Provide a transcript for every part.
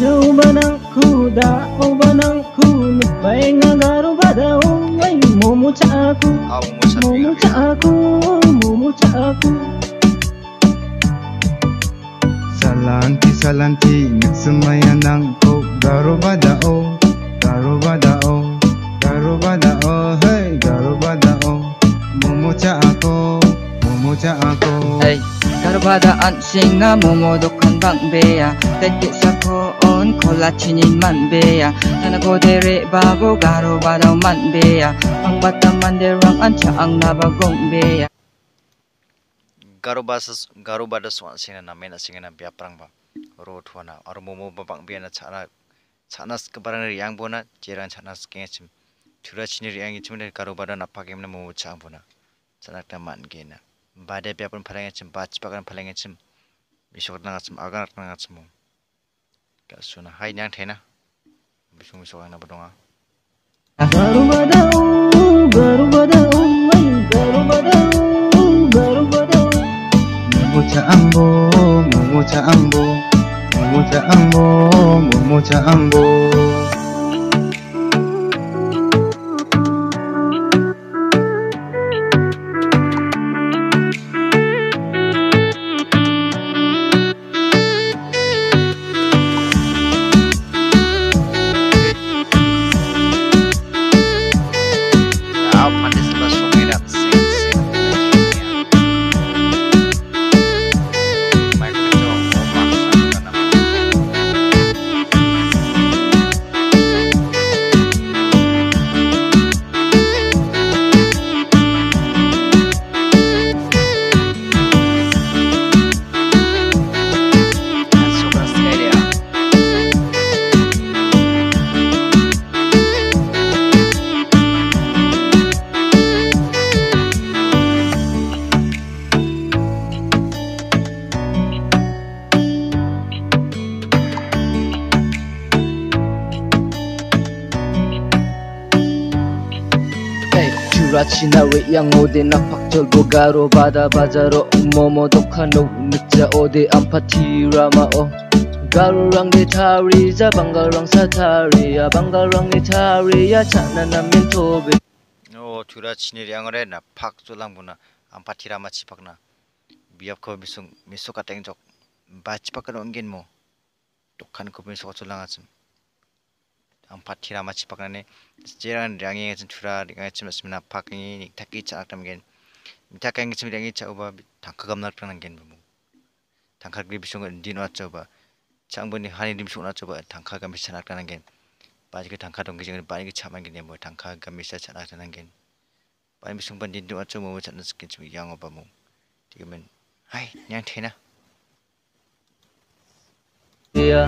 Jauh banangku dao banangku Nubay nga garo ba daw Ay mumucha ako Mumucha ako cha ako Salanti salanti Nagsumaya ng ko Garo ba dao Garo ba dao Garo ba dao Hey garo ba dao Mumucha ako cha ako Hey Garo ba daan Singa mumodok kang bang bea Tadki sa 콜라치니 만배야 나는 고대리 바보 가로 바다 만배야 왕바다 만대랑 안창 나바 공배야 가로바스 가로바다 스완시나 나메나 싱나 비아프랑바 로트와나 아르모모 바방비나 차나 차나스 그바라니 양보나 제란 차나스 깽침 튜라치니 양이 침네 가로바다 나파게나 모모 차보나 차나타 만게나 바데 비아프랑 파랑에 침 바치바간 파랑에 침 미쇼르나가 침 아가나가 침 cả số là hay nhang thế na bị xuống số anh là bắt đầu à baru badau baru badau mai baru badau baru ambo mumucha ambo ambo 그렇지 나왜 양호대나 박절보 가로 바다 바자로 뭐뭐 독한노 늦자 어디 안파티라마 어 가루랑 내 타리자 방가랑 사타리야 방가랑 내 타리야 찬나나면 토베 오 어, 두라치니 양어레나 박졸랑부나 안파티라마 치박나 미역거 미송 미소가 땡적 마치박을 옮긴 뭐 독한 거 미소가 졸랑하지 ang patira machi pakane jiran rangi ngachin chura ngachin masmina pakangi nik takki cha aktam gen mitaka ngachin rangi cha uba tangka gamnak tanan gen bu tangka gribi sung din wa cha uba changbuni hani dim sung na cha uba tangka gambi cha nak tanan gen baji ke tangka dong gen baji ke chaman gen bu tangka gambi cha cha nak tanan gen baji bisung ban din wa cha mu cha nas gen c h i yang uba mu digemen hai nyang thena Yeah,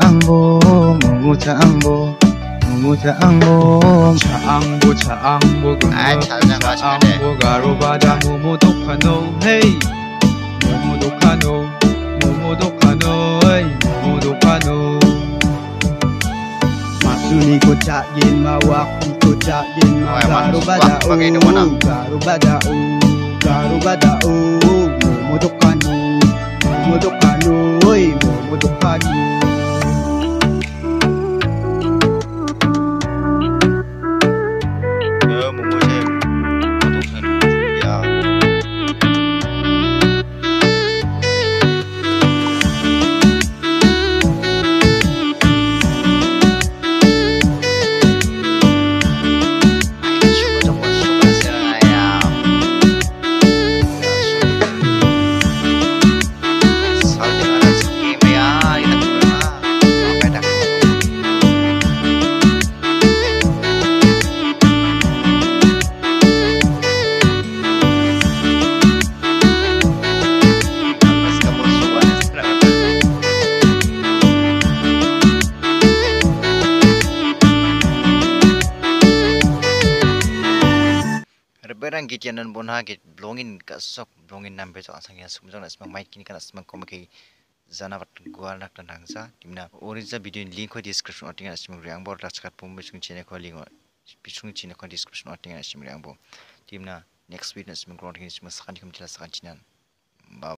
Chaambo, Mungu Chaambo, Mungu Chaambo. Chaambo, Chaambo, Chaambo, Garobada, Mumu Dokano, hey, Mumu Dokano, Mumu Dokano, hey, Mumu Dokano. Masuni ko chayin, mawaki ko chayin, Garobada, oh, Garobada, oh, Garobada, oh, Mumu Dokano. perang git yanan bon ha git longin ka sok longin nambe jo asang ya sumjong na smang mic kini kana smang kom ke zana wat gwal nak tanang sa timna orinza video link ko description otinga smang riang bor ta chakat pum bisung chine ko link bisung chine ko description otinga smang riang bo timna next week na smang ground kini